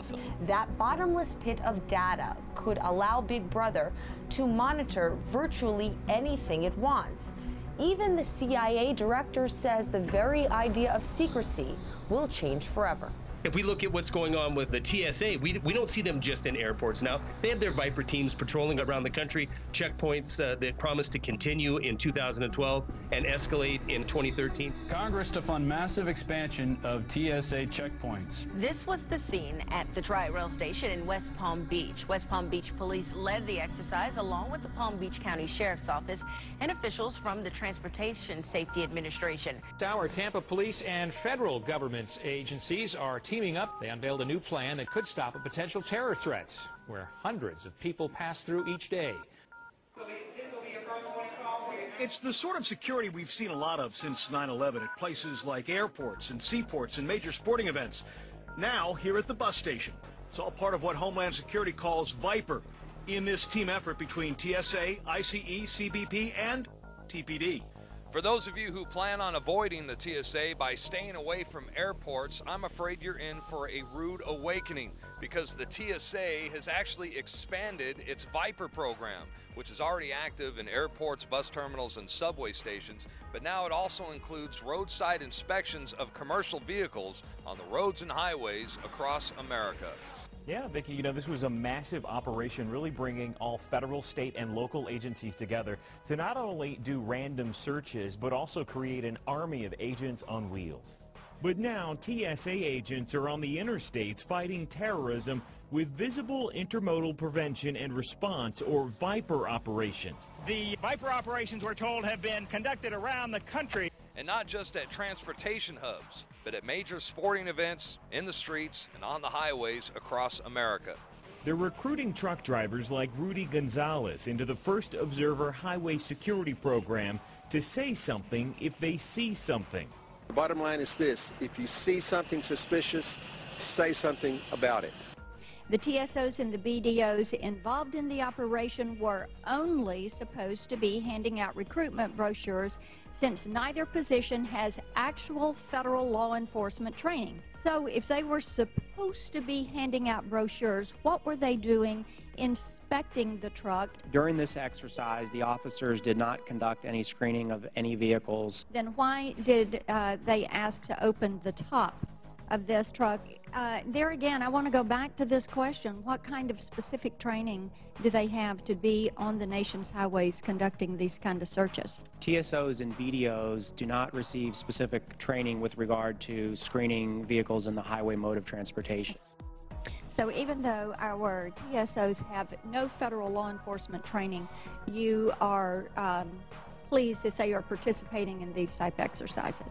with them. That bottomless pit of data could allow Big Brother to monitor virtually anything it wants. Even the CIA director says the very idea of secrecy will change forever. If we look at what's going on with the TSA, we, we don't see them just in airports now. They have their Viper teams patrolling around the country, checkpoints uh, that promise to continue in 2012 and escalate in 2013. Congress to fund massive expansion of TSA checkpoints. This was the scene at the Tri-Rail station in West Palm Beach. West Palm Beach police led the exercise along with the Palm Beach County Sheriff's Office and officials from the Transportation Safety Administration. Our Tampa police and federal government's agencies are teaming up. They unveiled a new plan that could stop a potential terror threat where hundreds of people pass through each day. It's the sort of security we've seen a lot of since 9-11 at places like airports and seaports and major sporting events. Now, here at the bus station. It's all part of what Homeland Security calls Viper in this team effort between TSA, ICE, CBP, and TPD. For those of you who plan on avoiding the TSA by staying away from airports, I'm afraid you're in for a rude awakening because the TSA has actually expanded its Viper program, which is already active in airports, bus terminals, and subway stations, but now it also includes roadside inspections of commercial vehicles on the roads and highways across America. Yeah, Vicki, you know, this was a massive operation really bringing all federal, state, and local agencies together to not only do random searches, but also create an army of agents on wheels. But now TSA agents are on the interstates fighting terrorism with visible intermodal prevention and response or VIPER operations. The VIPER operations, we're told, have been conducted around the country. And not just at transportation hubs, but at major sporting events, in the streets, and on the highways across America. They're recruiting truck drivers like Rudy Gonzalez into the First Observer Highway Security Program to say something if they see something. The bottom line is this if you see something suspicious, say something about it. The TSOs and the BDOs involved in the operation were only supposed to be handing out recruitment brochures since neither position has actual federal law enforcement training. So if they were supposed to be handing out brochures, what were they doing inspecting the truck? During this exercise, the officers did not conduct any screening of any vehicles. Then why did uh, they ask to open the top of this truck. Uh, there again, I want to go back to this question. What kind of specific training do they have to be on the nation's highways conducting these kind of searches? TSOs and BDOs do not receive specific training with regard to screening vehicles in the highway mode of transportation. So even though our TSOs have no federal law enforcement training, you are um, pleased that they are participating in these type exercises.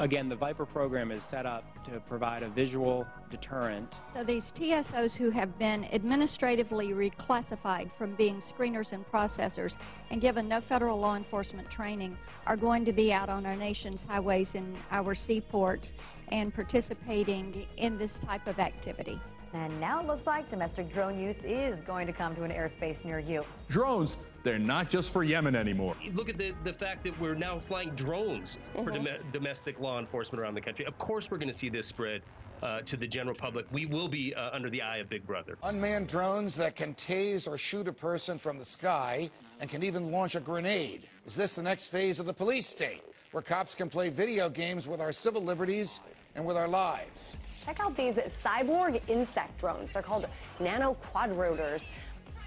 Again, the Viper program is set up to provide a visual deterrent. So these TSOs who have been administratively reclassified from being screeners and processors and given no federal law enforcement training are going to be out on our nation's highways and our seaports and participating in this type of activity. And now it looks like domestic drone use is going to come to an airspace near you. Drones, they're not just for Yemen anymore. Look at the, the fact that we're now flying drones mm -hmm. for Mm-hmm. dom domestic law enforcement around the country. Of course, we're going to see this spread uh, to the general public. We will be uh, under the eye of Big Brother. Unmanned drones that can tase or shoot a person from the sky and can even launch a grenade. Is this the next phase of the police state, where cops can play video games with our civil liberties and with our lives? Check out these cyborg insect drones. They're called nano quadrotors.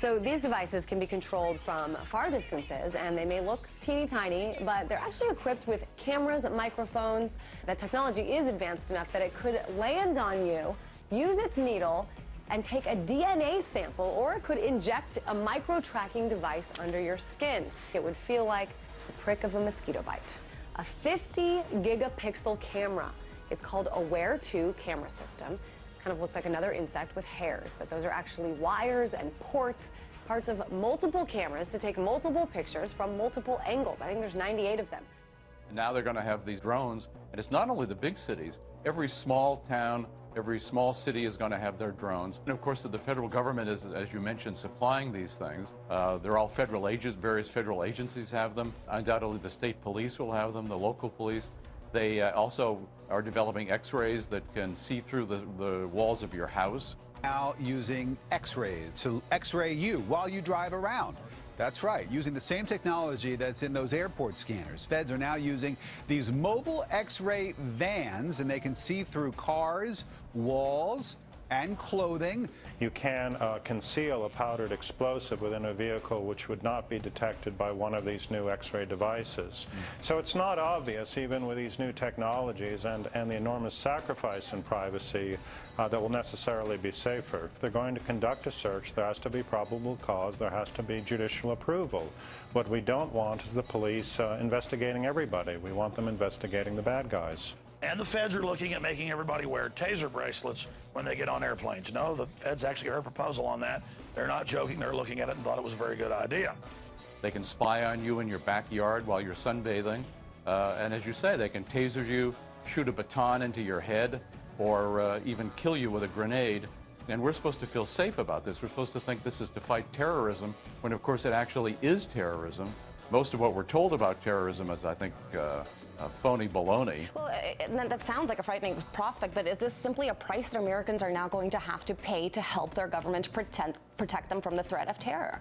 So these devices can be controlled from far distances and they may look teeny tiny, but they're actually equipped with cameras, microphones. The technology is advanced enough that it could land on you, use its needle, and take a DNA sample, or it could inject a micro tracking device under your skin. It would feel like the prick of a mosquito bite. A 50 gigapixel camera. It's called Aware 2 camera system. Kind of looks like another insect with hairs, but those are actually wires and ports, parts of multiple cameras to take multiple pictures from multiple angles. I think there's 98 of them. And now they're going to have these drones, and it's not only the big cities. Every small town, every small city is going to have their drones. And of course, the federal government is, as you mentioned, supplying these things. Uh, they're all federal agents, various federal agencies have them. Undoubtedly, the state police will have them, the local police. They uh, also are developing x-rays that can see through the, the walls of your house. Now using x-rays to x-ray you while you drive around. That's right, using the same technology that's in those airport scanners. Feds are now using these mobile x-ray vans and they can see through cars, walls, and clothing. You can uh, conceal a powdered explosive within a vehicle which would not be detected by one of these new X-ray devices. Mm. So it's not obvious, even with these new technologies and, and the enormous sacrifice in privacy, uh, that will necessarily be safer. If they're going to conduct a search, there has to be probable cause, there has to be judicial approval. What we don't want is the police uh, investigating everybody. We want them investigating the bad guys. And the feds are looking at making everybody wear taser bracelets when they get on airplanes. No, the feds actually heard a proposal on that. They're not joking. They're looking at it and thought it was a very good idea. They can spy on you in your backyard while you're sunbathing. Uh, and as you say, they can taser you, shoot a baton into your head, or uh, even kill you with a grenade. And we're supposed to feel safe about this. We're supposed to think this is to fight terrorism, when of course it actually is terrorism. Most of what we're told about terrorism is, I think, uh, uh, phony baloney. Well, that sounds like a frightening prospect, but is this simply a price that Americans are now going to have to pay to help their government protect, protect them from the threat of terror?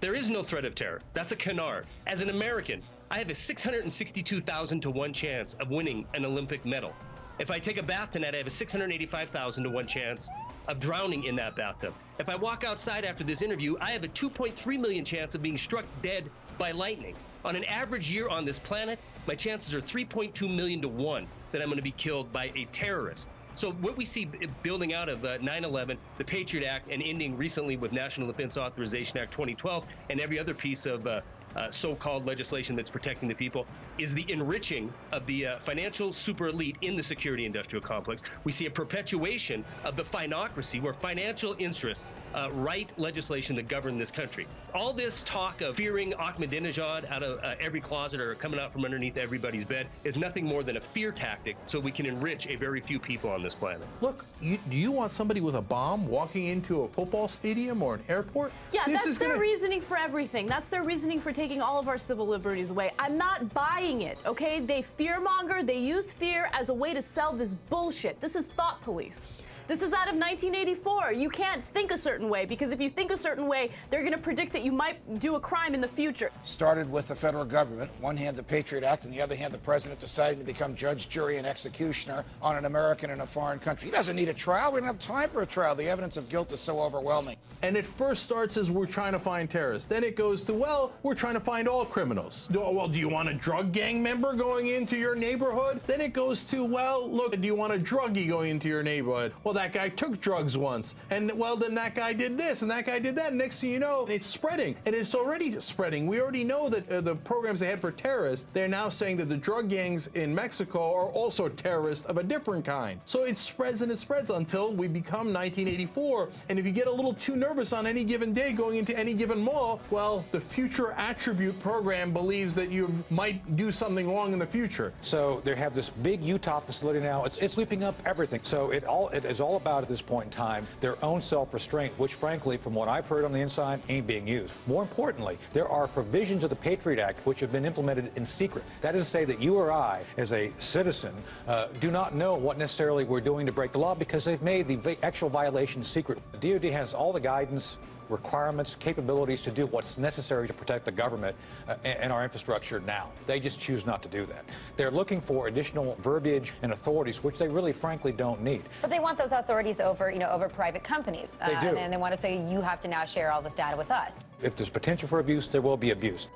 There is no threat of terror. That's a canard. As an American, I have a 662,000 to 1 chance of winning an Olympic medal. If I take a bath tonight, I have a 685,000 to 1 chance of drowning in that bathtub. If I walk outside after this interview, I have a 2.3 million chance of being struck dead by lightning. On an average year on this planet, my chances are 3.2 million to 1 that I'm going to be killed by a terrorist. So what we see building out of 9/11, uh, the Patriot Act, and ending recently with National Defense Authorization Act 2012, and every other piece of uh, uh, so-called legislation that's protecting the people is the enriching of the uh, financial super elite in the security industrial complex. We see a perpetuation of the finocracy where financial interests uh, write legislation that govern this country. All this talk of fearing Ahmadinejad out of uh, every closet or coming out from underneath everybody's bed is nothing more than a fear tactic so we can enrich a very few people on this planet. Look, you, do you want somebody with a bomb walking into a football stadium or an airport? Yeah, this that's their gonna... reasoning for everything. That's their reasoning for taking taking all of our civil liberties away. I'm not buying it, okay? They fearmonger, they use fear as a way to sell this bullshit. This is thought police. This is out of 1984. You can't think a certain way because if you think a certain way, they're going to predict that you might do a crime in the future. Started with the federal government. One hand, the Patriot Act, and the other hand, the president deciding to become judge, jury, and executioner on an American in a foreign country. He doesn't need a trial. We don't have time for a trial. The evidence of guilt is so overwhelming. And it first starts as we're trying to find terrorists. Then it goes to, well, we're trying to find all criminals. Well, do you want a drug gang member going into your neighborhood? Then it goes to, well, look, do you want a druggie going into your neighborhood? Well, well, that guy took drugs once. And well, then that guy did this and that guy did that. Next thing you know, it's spreading. And it's already spreading. We already know that uh, the programs they had for terrorists, they're now saying that the drug gangs in Mexico are also terrorists of a different kind. So it spreads and it spreads until we become 1984. And if you get a little too nervous on any given day going into any given mall, well, the future attribute program believes that you might do something wrong in the future. So they have this big Utah facility now. It's, it's sweeping up everything. So it all it is all about at this point in time their own self-restraint, which frankly, from what I've heard on the inside, ain't being used. More importantly, there are provisions of the Patriot Act which have been implemented in secret. That is to say that you or I, as a citizen, uh, do not know what necessarily we're doing to break the law because they've made the actual violation secret. The DoD has all the guidance requirements, capabilities to do what's necessary to protect the government uh, and our infrastructure now. They just choose not to do that. They're looking for additional verbiage and authorities, which they really, frankly, don't need. But they want those authorities over, you know, over private companies. They uh, do. And they want to say, you have to now share all this data with us. If there's potential for abuse, there will be abuse.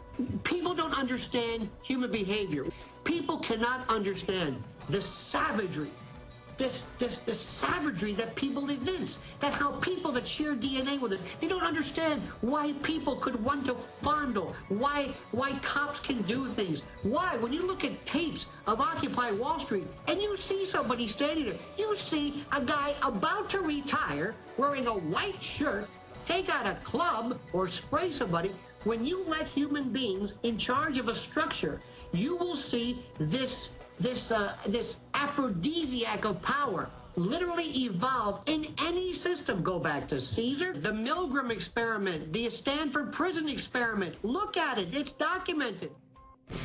People don't understand human behavior. People cannot understand the savagery this, this, this savagery that people evince, that how people that share DNA with us, they don't understand why people could want to fondle, why, why cops can do things. Why, when you look at tapes of Occupy Wall Street and you see somebody standing there, you see a guy about to retire wearing a white shirt take out a club or spray somebody, when you let human beings in charge of a structure, you will see this this uh, this aphrodisiac of power literally evolve in any system. Go back to Caesar, the Milgram experiment, the Stanford prison experiment. Look at it, it's documented.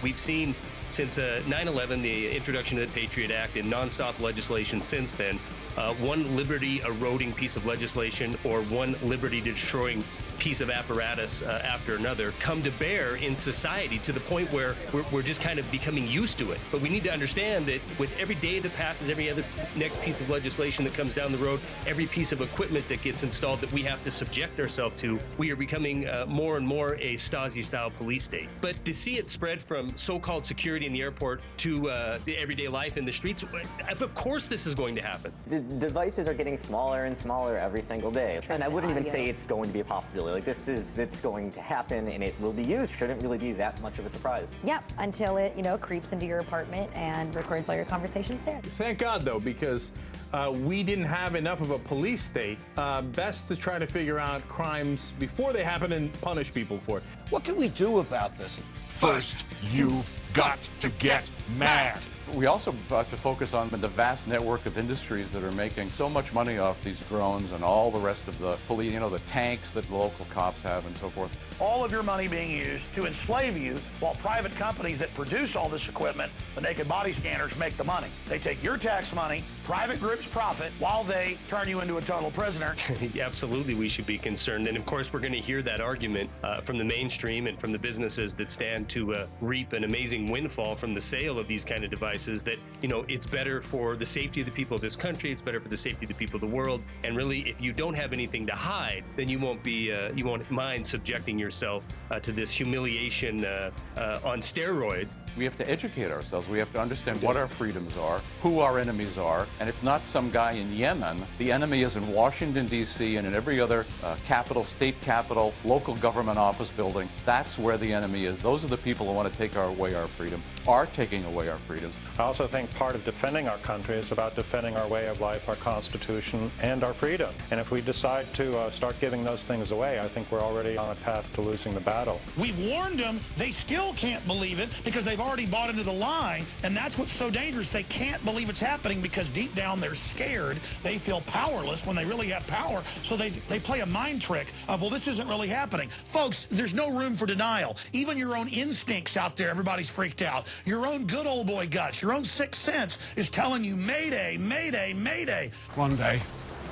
We've seen since 9/11, the introduction of the Patriot Act, and nonstop legislation since then, uh, one liberty eroding piece of legislation or one liberty destroying piece of apparatus uh, after another come to bear in society to the point where we're, we're, just kind of becoming used to it. But we need to understand that with every day that passes, every other next piece of legislation that comes down the road, every piece of equipment that gets installed that we have to subject ourselves to, we are becoming uh, more and more a Stasi-style police state. But to see it spread from so-called security in the airport to uh, the everyday life in the streets, of course this is going to happen. The devices are getting smaller and smaller every single day. And I wouldn't even say it's going to be a possibility. Like this is, it's going to happen and it will be used. Shouldn't really be that much of a surprise. Yep, until it, you know, creeps into your apartment and records all your conversations there. Thank God, though, because uh, we didn't have enough of a police state. Uh, best to try to figure out crimes before they happen and punish people for it. What can we do about this? First, you've got to get mad. We also have to focus on the vast network of industries that are making so much money off these drones and all the rest of the police, you know, the tanks that local cops have and so forth. All of your money being used to enslave you while private companies that produce all this equipment, the naked body scanners, make the money. They take your tax money, private groups profit while they turn you into a total prisoner. Absolutely, we should be concerned. And of course, we're going to hear that argument uh, from the mainstream and from the businesses that stand to uh, reap an amazing windfall from the sale of these kind of devices that, you know, it's better for the safety of the people of this country, it's better for the safety of the people of the world. And really, if you don't have anything to hide, then you won't be, uh, you won't mind subjecting yourself uh, to this humiliation uh, uh, on steroids. We have to educate ourselves. We have to understand what our freedoms are, who our enemies are, and it's not some guy in Yemen. The enemy is in Washington, D.C., and in every other uh, capital, state capital, local government office building. That's where the enemy is. Those are the people who want to take our, away our freedom, are taking away our freedoms. I also think part of defending our country is about defending our way of life, our Constitution, and our freedom. And if we decide to uh, start giving those things away, I think we're already on a path to losing the battle. We've warned them. They still can't believe it because they've already bought into the lie. And that's what's so dangerous. They can't believe it's happening because deep down they're scared. They feel powerless when they really have power. So they, they play a mind trick of, well, this isn't really happening. Folks, there's no room for denial. Even your own instincts out there, everybody's freaked out. Your own good old boy guts, your own sixth sense is telling you, Mayday, Mayday, Mayday. One day,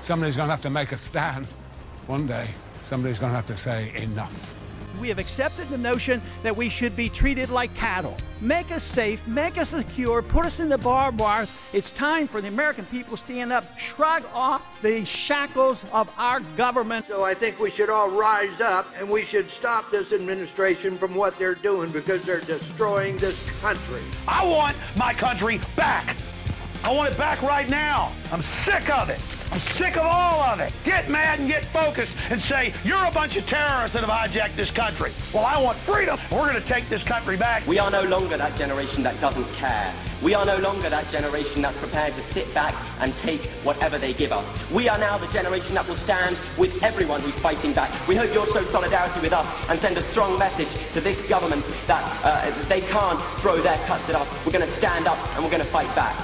somebody's going to have to make a stand. One day, somebody's going to have to say enough. We have accepted the notion that we should be treated like cattle. Make us safe, make us secure, put us in the barbed wire. It's time for the American people to stand up, shrug off the shackles of our government. So I think we should all rise up and we should stop this administration from what they're doing because they're destroying this country. I want my country back. I want it back right now. I'm sick of it. I'm sick of all of it. Get mad and get focused and say, you're a bunch of terrorists that have hijacked this country. Well, I want freedom. We're going to take this country back. We are no longer that generation that doesn't care. We are no longer that generation that's prepared to sit back and take whatever they give us. We are now the generation that will stand with everyone who's fighting back. We hope you'll show solidarity with us and send a strong message to this government that uh, they can't throw their cuts at us. We're going to stand up and we're going to fight back.